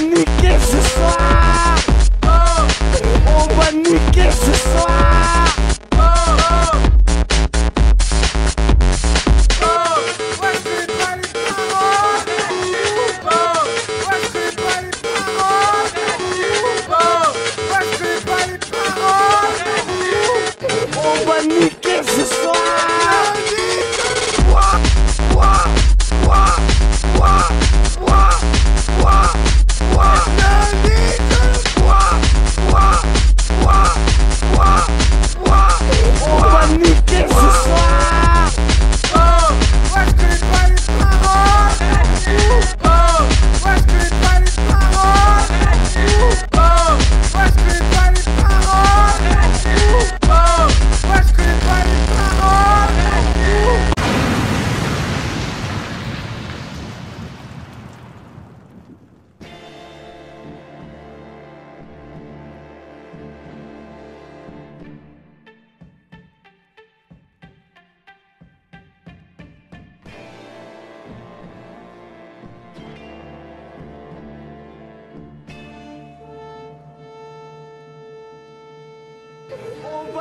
niquer ce soir.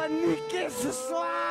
soit niqué ce soir.